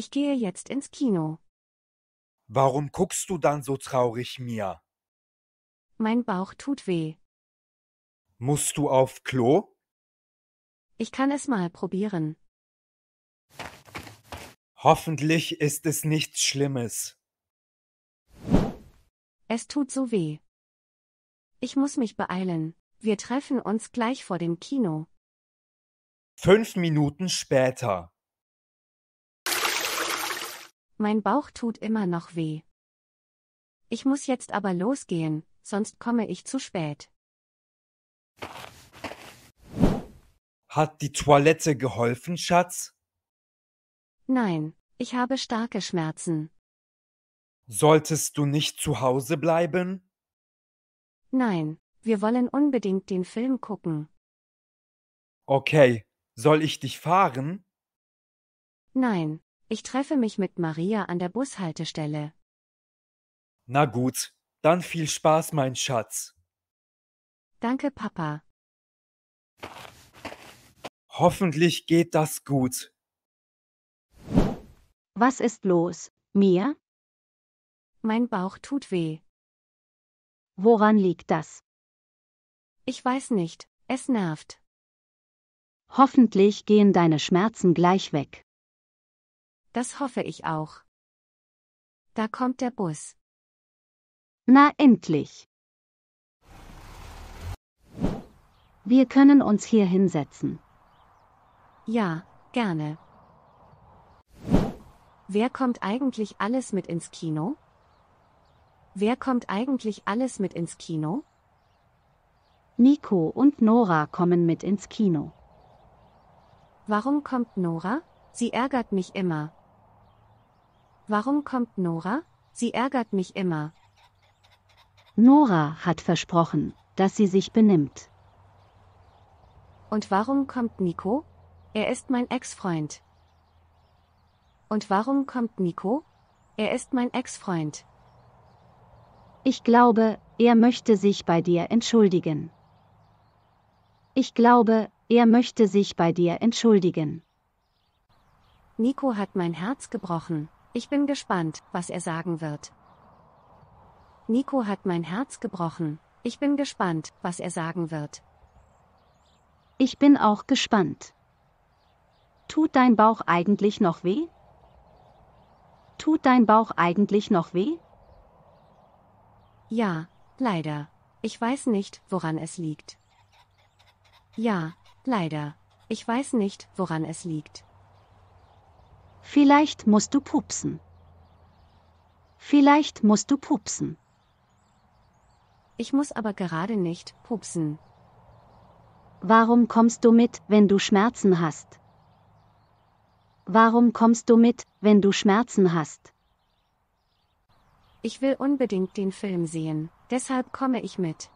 Ich gehe jetzt ins Kino. Warum guckst du dann so traurig, Mia? Mein Bauch tut weh. Musst du auf Klo? Ich kann es mal probieren. Hoffentlich ist es nichts Schlimmes. Es tut so weh. Ich muss mich beeilen. Wir treffen uns gleich vor dem Kino. Fünf Minuten später. Mein Bauch tut immer noch weh. Ich muss jetzt aber losgehen, sonst komme ich zu spät. Hat die Toilette geholfen, Schatz? Nein, ich habe starke Schmerzen. Solltest du nicht zu Hause bleiben? Nein, wir wollen unbedingt den Film gucken. Okay, soll ich dich fahren? Nein, ich treffe mich mit Maria an der Bushaltestelle. Na gut, dann viel Spaß, mein Schatz. Danke, Papa. Hoffentlich geht das gut. Was ist los, Mia? Mein Bauch tut weh. Woran liegt das? Ich weiß nicht, es nervt. Hoffentlich gehen deine Schmerzen gleich weg. Das hoffe ich auch. Da kommt der Bus. Na endlich. Wir können uns hier hinsetzen. Ja, gerne. Wer kommt eigentlich alles mit ins Kino? Wer kommt eigentlich alles mit ins Kino? Nico und Nora kommen mit ins Kino. Warum kommt Nora? Sie ärgert mich immer. Warum kommt Nora? Sie ärgert mich immer. Nora hat versprochen, dass sie sich benimmt. Und warum kommt Nico? Er ist mein Ex-Freund. Und warum kommt Nico? Er ist mein Ex-Freund. Ich glaube, er möchte sich bei dir entschuldigen. Ich glaube, er möchte sich bei dir entschuldigen. Nico hat mein Herz gebrochen. Ich bin gespannt, was er sagen wird. Nico hat mein Herz gebrochen. Ich bin gespannt, was er sagen wird. Ich bin auch gespannt. Tut dein Bauch eigentlich noch weh? Tut dein Bauch eigentlich noch weh? Ja, leider. Ich weiß nicht, woran es liegt. Ja, leider. Ich weiß nicht, woran es liegt. Vielleicht musst du pupsen. Vielleicht musst du pupsen. Ich muss aber gerade nicht pupsen. Warum kommst du mit, wenn du Schmerzen hast? Warum kommst du mit, wenn du Schmerzen hast? Ich will unbedingt den Film sehen, deshalb komme ich mit.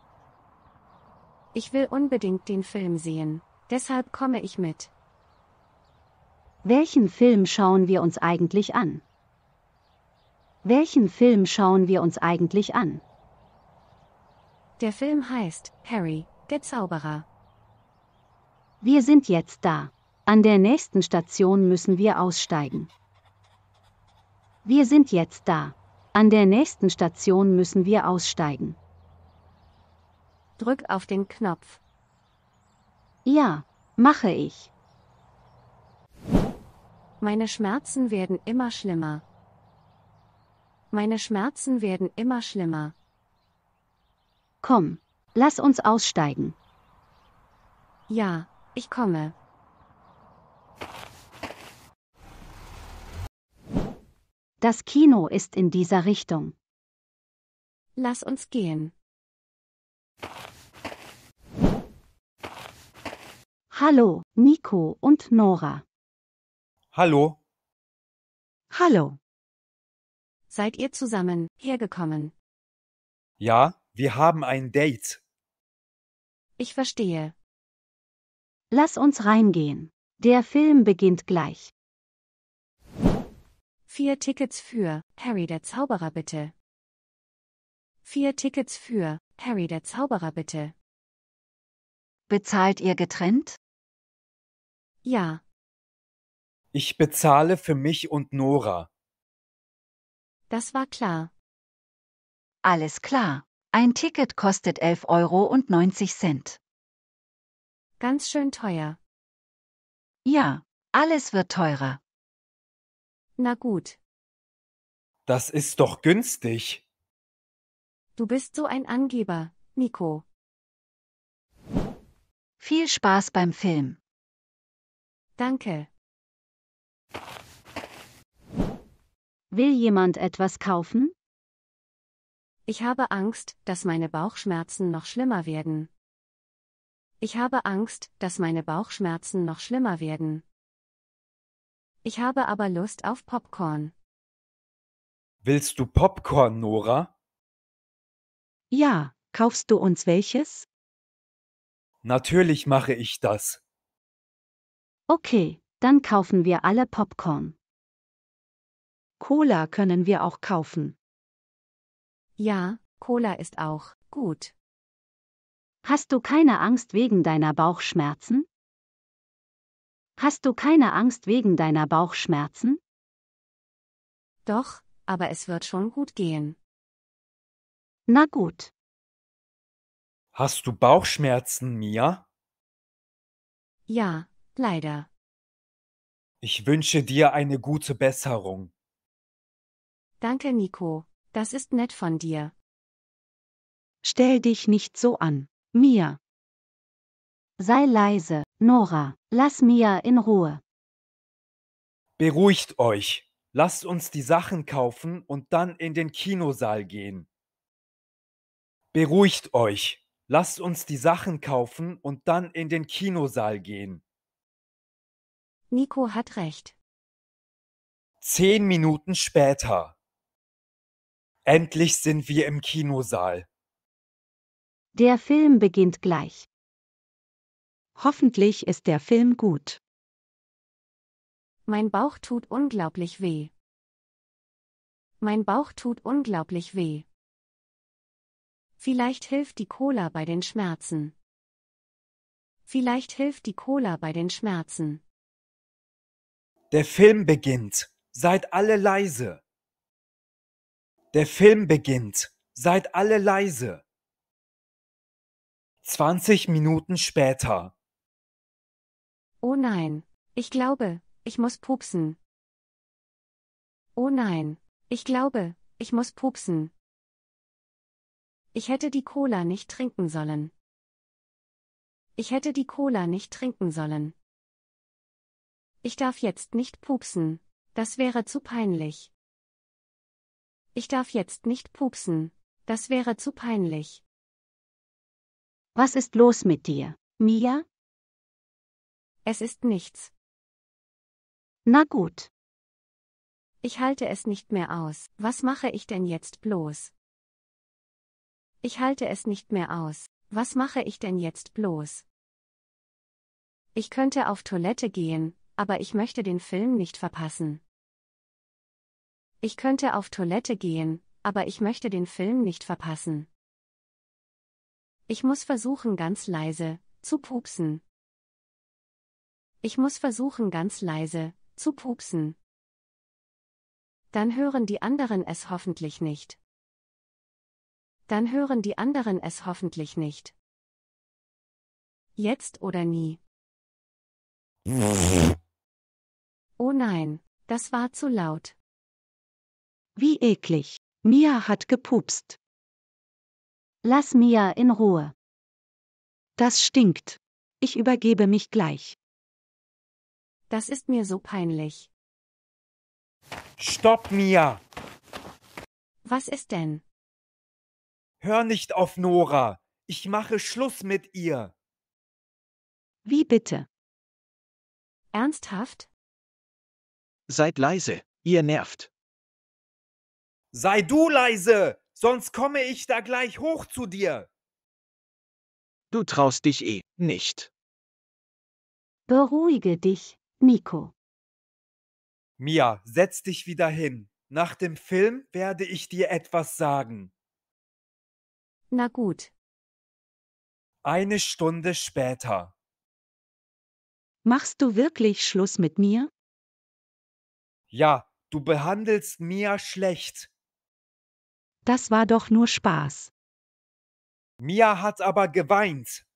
Ich will unbedingt den Film sehen, deshalb komme ich mit. Welchen Film schauen wir uns eigentlich an? Welchen Film schauen wir uns eigentlich an? Der Film heißt Harry, der Zauberer. Wir sind jetzt da. An der nächsten Station müssen wir aussteigen. Wir sind jetzt da. An der nächsten Station müssen wir aussteigen. Drück auf den Knopf. Ja, mache ich. Meine Schmerzen werden immer schlimmer. Meine Schmerzen werden immer schlimmer. Komm, lass uns aussteigen. Ja, ich komme. Das Kino ist in dieser Richtung. Lass uns gehen. Hallo, Nico und Nora. Hallo? Hallo. Seid ihr zusammen hergekommen? Ja, wir haben ein Date. Ich verstehe. Lass uns reingehen. Der Film beginnt gleich. Vier Tickets für Harry der Zauberer bitte. Vier Tickets für Harry der Zauberer bitte. Bezahlt ihr getrennt? Ja. Ich bezahle für mich und Nora. Das war klar. Alles klar. Ein Ticket kostet 11,90 Euro. Ganz schön teuer. Ja, alles wird teurer. Na gut. Das ist doch günstig. Du bist so ein Angeber, Nico. Viel Spaß beim Film. Danke. Will jemand etwas kaufen? Ich habe Angst, dass meine Bauchschmerzen noch schlimmer werden. Ich habe Angst, dass meine Bauchschmerzen noch schlimmer werden. Ich habe aber Lust auf Popcorn. Willst du Popcorn, Nora? Ja, kaufst du uns welches? Natürlich mache ich das. Okay, dann kaufen wir alle Popcorn. Cola können wir auch kaufen. Ja, Cola ist auch gut. Hast du keine Angst wegen deiner Bauchschmerzen? Hast du keine Angst wegen deiner Bauchschmerzen? Doch, aber es wird schon gut gehen. Na gut. Hast du Bauchschmerzen, Mia? Ja, leider. Ich wünsche dir eine gute Besserung. Danke, Nico. Das ist nett von dir. Stell dich nicht so an, Mia. Sei leise, Nora. Lass Mia in Ruhe. Beruhigt euch. Lasst uns die Sachen kaufen und dann in den Kinosaal gehen. Beruhigt euch. Lasst uns die Sachen kaufen und dann in den Kinosaal gehen. Nico hat recht. Zehn Minuten später. Endlich sind wir im Kinosaal. Der Film beginnt gleich. Hoffentlich ist der Film gut. Mein Bauch tut unglaublich weh. Mein Bauch tut unglaublich weh. Vielleicht hilft die Cola bei den Schmerzen. Vielleicht hilft die Cola bei den Schmerzen. Der Film beginnt. Seid alle leise. Der Film beginnt. Seid alle leise. 20 Minuten später. Oh nein, ich glaube, ich muss pupsen. Oh nein, ich glaube, ich muss pupsen. Ich hätte die Cola nicht trinken sollen. Ich hätte die Cola nicht trinken sollen. Ich darf jetzt nicht pupsen, das wäre zu peinlich. Ich darf jetzt nicht pupsen, das wäre zu peinlich. Was ist los mit dir, Mia? Es ist nichts. Na gut. Ich halte es nicht mehr aus. Was mache ich denn jetzt bloß? Ich halte es nicht mehr aus. Was mache ich denn jetzt bloß? Ich könnte auf Toilette gehen, aber ich möchte den Film nicht verpassen. Ich könnte auf Toilette gehen, aber ich möchte den Film nicht verpassen. Ich muss versuchen ganz leise, zu pupsen. Ich muss versuchen ganz leise, zu pupsen. Dann hören die anderen es hoffentlich nicht. Dann hören die anderen es hoffentlich nicht. Jetzt oder nie. Oh nein, das war zu laut. Wie eklig. Mia hat gepupst. Lass Mia in Ruhe. Das stinkt. Ich übergebe mich gleich. Das ist mir so peinlich. Stopp, Mia! Was ist denn? Hör nicht auf Nora! Ich mache Schluss mit ihr! Wie bitte? Ernsthaft? Seid leise, ihr nervt. Sei du leise, sonst komme ich da gleich hoch zu dir. Du traust dich eh nicht. Beruhige dich, Nico. Mia, setz dich wieder hin. Nach dem Film werde ich dir etwas sagen. Na gut. Eine Stunde später. Machst du wirklich Schluss mit mir? Ja, du behandelst Mia schlecht. Das war doch nur Spaß. Mia hat aber geweint.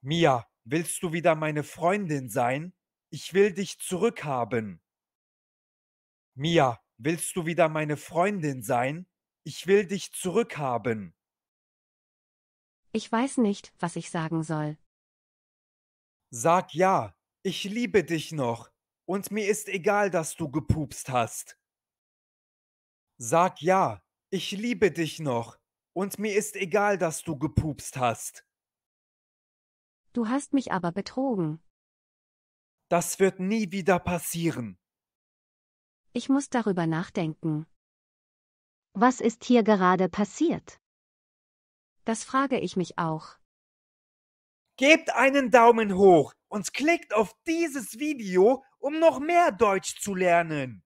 Mia, willst du wieder meine Freundin sein? Ich will dich zurückhaben. Mia, willst du wieder meine Freundin sein? Ich will dich zurückhaben. Ich weiß nicht, was ich sagen soll. Sag ja, ich liebe dich noch und mir ist egal, dass du gepupst hast. Sag ja, ich liebe dich noch und mir ist egal, dass du gepupst hast. Du hast mich aber betrogen. Das wird nie wieder passieren. Ich muss darüber nachdenken. Was ist hier gerade passiert? Das frage ich mich auch. Gebt einen Daumen hoch und klickt auf dieses Video, um noch mehr Deutsch zu lernen.